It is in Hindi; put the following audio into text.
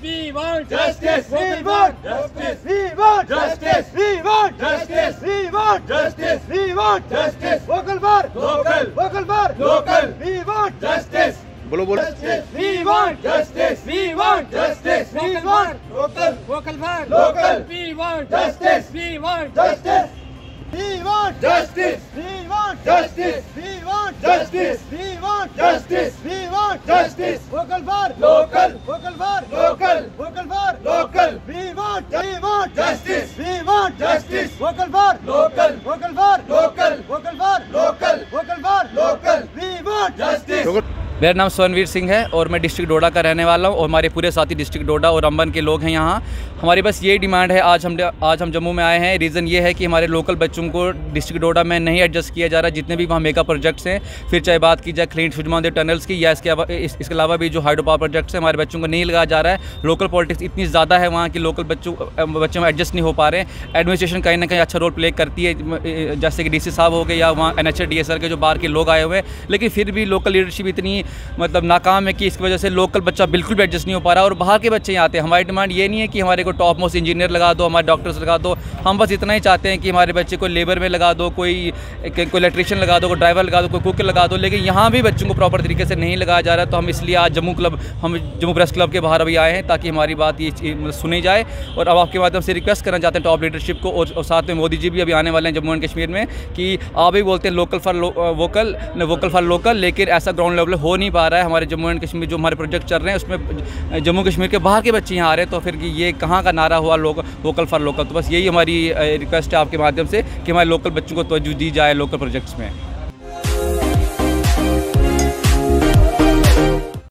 We want Justice. We want Justice. We want Justice. We want Justice. We want Justice. We want Justice. Vocal for Local. Vocal for Local. We want Justice. बोलो बोलो We want Justice. We want Justice. We want Local. Vocal for Local. We want Justice. We want Justice. We want Justice. We want Justice. We want Justice. We want Justice. We want Justice. Vocal for Local. Vocal for Local. Vocal for Local. We want We want Justice. We want justice vocal for local vocal for local vocal for local vocal for local revote justice मेरा नाम स्वनवीर सिंह है और मैं डिस्ट्रिक्ट डोडा का रहने वाला हूँ और हमारे पूरे साथी डिस्ट्रिक्ट डोडा और अम्बन के लोग हैं यहाँ। हमारी बस ये डिमांड है आज हम आज हम जम्मू में आए हैं। रीज़न ये है कि हमारे लोकल बच्चों को डिस्ट्रिक्ट डोडा में नहीं एडजस्ट किया जा रहा जितने भी वहाँ मेगा प्रोजेक्ट्स हैं फिर चाहे बात की जाए क्लीन सुजमान टनल्स की या इसके इस, इसके अलावा भी जो हाइड्रो पावर प्रोजेक्ट्स हैं हमारे बच्चों को नहीं लगाया जा रहा है। लोकल पॉलिटिक्स इतनी ज़्यादा है वहाँ की लोकल बच्चों बच्चों में एडजस्ट नहीं हो पा रहे हैं। एडमिनिस्ट्रेशन कहीं ना कहीं अच्छा रोल प्ले करती है जैसे कि डीसी साहब हो गए या वहाँ एन के जो बाहर के लोग आए हुए हैं। लेकिन फिर भी लोकल लीडरशिप इतनी मतलब नाकाम है कि इसकी वजह से लोकल बच्चा बिल्कुल भी एडजस्ट नहीं हो पा रहा और बाहर के बच्चे यहाँ आते हैं। हमारी डिमांड ये नहीं है कि हमारे को टॉप मोस्ट इंजीनियर लगा दो, हमारे डॉक्टर्स लगा दो। हम बस इतना ही चाहते हैं कि हमारे बच्चे को लेबर में लगा दो, कोई कोई इलेक्ट्रिशियन लगा दो, कोई ड्राइवर लगा दो, कोई कुक लगा दो, लेकिन यहाँ भी बच्चों को प्रॉपर तरीके से नहीं लगाया जा रहा है। तो हम इसलिए आज जम्मू क्लब हम जम्मू प्रेस क्लब के बाहर अभी आए हैं ताकि हमारी बात ये सुनी जाए। और अब आपके माध्यम से रिक्वेस्ट करना चाहते हैं टॉप लीडरशिप को, और साथ में मोदी जी भी अभी आने वाले हैं जम्मू एंड कश्मीर में कि आप भी बोलते हैं local for vocal vocal for local लेकिन ऐसा ग्राउंड लेवल हो नहीं पा रहा है। हमारे जम्मू एंड कश्मीर जो हमारे प्रोजेक्ट चल रहे हैं, उसमें जम्मू कश्मीर के बाहर के बच्चे यहाँ आ रहे हैं तो फिर ये कहाँ का नारा हुआ लोकल वोकल फॉर लोकल? तो बस यही हमारी रिक्वेस्ट है आपके माध्यम से कि हमारे लोकल बच्चों को तोजह दी जाए लोकल प्रोजेक्ट्स में।